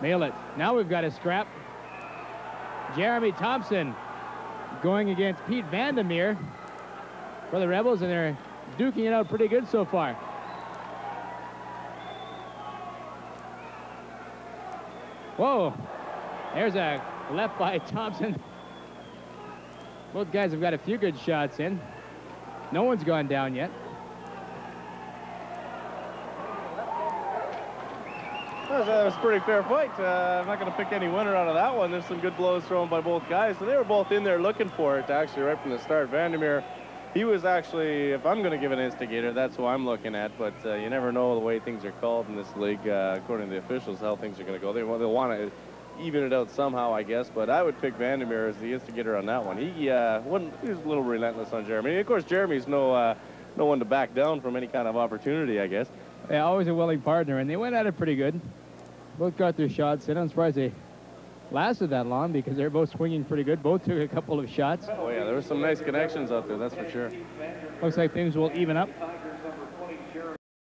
Mail it. Now we've got a scrap. Jeremy Thompson going against Pete Vandermeer for the Rebels, and they're duking it out pretty good so far. Whoa, there's a left by Thompson. Both guys have got a few good shots in. No one's gone down yet. That was, a pretty fair fight. Uh, I'm not going to pick any winner out of that one. There's some good blows thrown by both guys. So they were both in there looking for it, actually, right from the start. Vandermeer, he was actually, if I'm going to give an instigator, that's who I'm looking at. But uh, you never know the way things are called in this league, uh, according to the officials, how things are going to go. They, they'll want to even it out somehow, I guess. But I would pick Vandermeer as the instigator on that one. He, uh, he was a little relentless on Jeremy. Of course, Jeremy's no, uh, no one to back down from any kind of opportunity, I guess. Yeah, always a willing partner, and they went at it pretty good. Both got their shots in. I'm surprised they lasted that long because they're both swinging pretty good. Both took a couple of shots. Oh, yeah, there were some nice connections out there, that's for sure. Looks like things will even up.